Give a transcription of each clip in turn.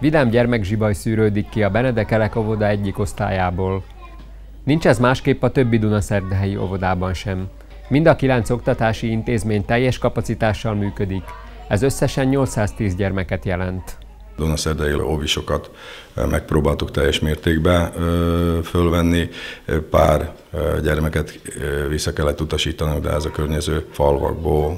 Vidám gyermekzsibaj szűrődik ki a Benedek Elek óvoda egyik osztályából. Nincs ez másképp a többi Dunaszerdehelyi óvodában sem. Mind a kilenc oktatási intézmény teljes kapacitással működik. Ez összesen 810 gyermeket jelent. Dunaszerdei óvisokat megpróbáltuk teljes mértékben fölvenni. Pár gyermeket vissza kellett utasítanunk, de ez a környező falvakból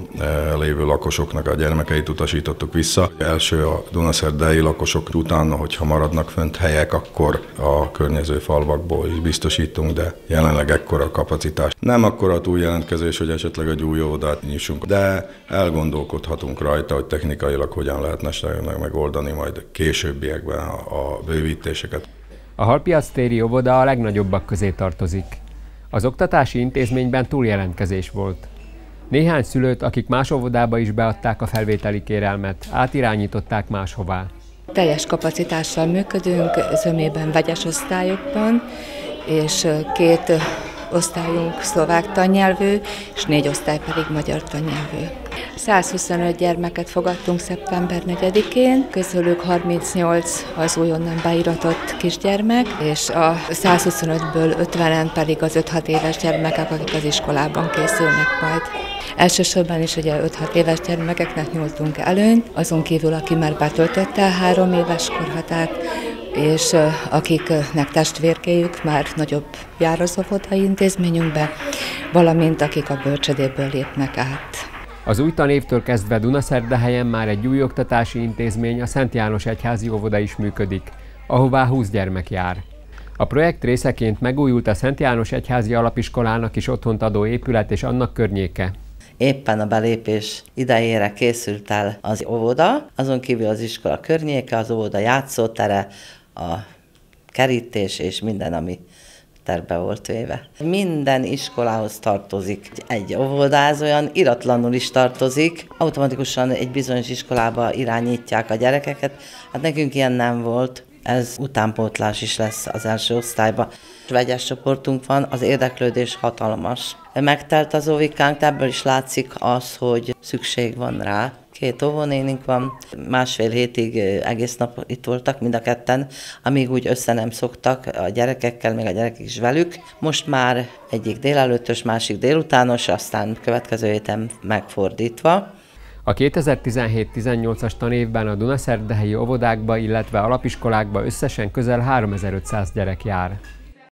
lévő lakosoknak a gyermekeit utasítottuk vissza. Első a Dunaszerdei lakosok utána, hogyha maradnak fönt helyek, akkor a környező falvakból is biztosítunk, de jelenleg ekkora a kapacitás. Nem akkora a túljelentkezés, hogy esetleg egy új óvodát nyissunk, de elgondolkodhatunk rajta, hogy technikailag hogyan lehetne megoldani majd későbbiekben a, a bővítéseket. A Halpiac téri óvoda a legnagyobbak közé tartozik. Az oktatási intézményben túljelentkezés volt. Néhány szülőt, akik más óvodába is beadták a felvételi kérelmet, átirányították máshová. Teljes kapacitással működünk, zömében vegyes osztályokban, és két osztályunk szlovák tannyelvű, és négy osztály pedig magyar tannyelvű. 125 gyermeket fogadtunk szeptember 4-én, közülük 38 az újonnan beiratott kisgyermek, és a 125-ből 50-en pedig az 5-6 éves gyermekek, akik az iskolában készülnek majd. Elsősorban is ugye 5-6 éves gyermekeknek nyújtunk előnyt, azon kívül, aki már betöltötte a három éves korhatárt, és akiknek testvérkéjük már nagyobb jár az óvodai intézményünkbe, valamint akik a bölcsödéből lépnek át. Az új tanévtől kezdve Dunaszerdahelyen már egy új oktatási intézmény, a Szent János Egyházi Óvoda is működik, ahová 20 gyermek jár. A projekt részeként megújult a Szent János Egyházi Alapiskolának is otthont adó épület és annak környéke. Éppen a belépés idejére készült el az óvoda, azon kívül az iskola környéke, az óvoda játszótere, a kerítés és minden, ami terve volt véve. Minden iskolához tartozik egy óvodáz, olyan iratlanul is tartozik, automatikusan egy bizonyos iskolába irányítják a gyerekeket. Hát nekünk ilyen nem volt, ez utánpótlás is lesz az első osztályban. Vegyes csoportunk van, az érdeklődés hatalmas. Megtelt az óvikánk, ebből is látszik az, hogy szükség van rá. Két óvónénink van, másfél hétig egész nap itt voltak mind a ketten, amíg úgy össze nem szoktak a gyerekekkel, még a gyerekek is velük. Most már egyik délelőttös, másik délutános, aztán következő héten megfordítva. A 2017-18-as tanévben a Dunaszerdehelyi óvodákba, illetve alapiskolákba összesen közel 3500 gyerek jár.